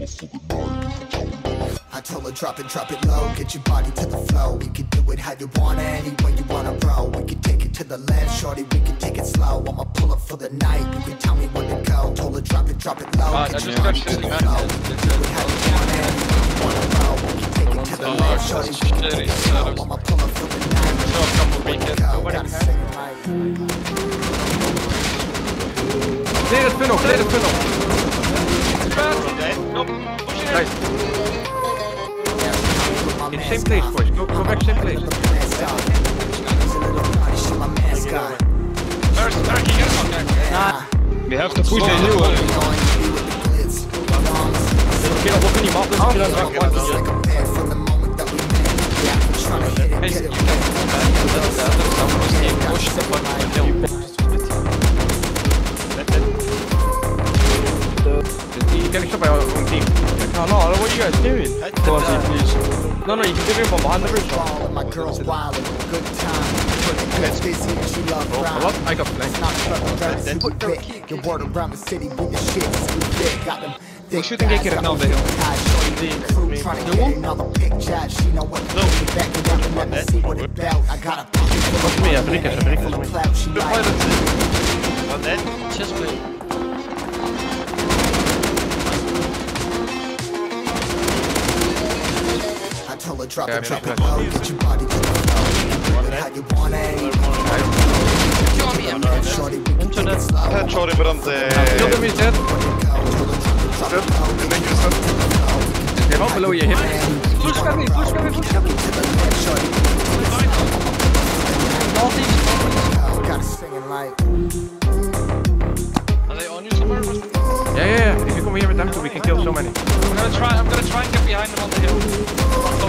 I told her drop it, drop it low, get your body to the flow. We can do it how you wanna, any way you wanna roll. We can take it to the left, shorty, we can take it slow. I'ma pull up for the night, you can tell me when to go. Told her drop it, drop it low, Ah, get your body to the scratched flow. We can do it how you wanna, any way you wanna roll. We can take it to the left, shorty, we can take it slow. I'ma pull up for the night, you can tell me when to go. Gotta sing it like. Clear it funnel, clear it funnel. In the same place, boys. Go, go back same place. We have to push the new one. Kill op in die map, dus kill op Hey, you can pull back. That, that, that, someone was being pushed the fuck with the You can stop by our own team. No, no, what are you guys doing? Go on, team, please. No, no, you can do it from behind the bridge. My girls wild, good time. It's busy and she love Oh, crime. I got flanked. Not fucking super big. Your word around the city with the shit super big. Got them thick shooting guys, gekker got nou them de thick guys, shorty in the crew trying to get another pick job. She know what to do. Back it up and let me see what it belt. I got a pocket full of me, ja, Rick is Rick full volgens of mij. clout. She like Just play. I told her drop Yeah, it, drop I it mean, low. Get your body to the flow. Do how you want it. Shorty, we can take it slow. Här Charlie brand... Kill them is dead. They're not below your hip. Push coming, push coming, push coming. Gotta sing it like. Are they on you somewhere? Yeah, yeah, yeah. If you come here with them two, we can kill so many. I'm gonna try. I'm gonna try and get behind them on the hill.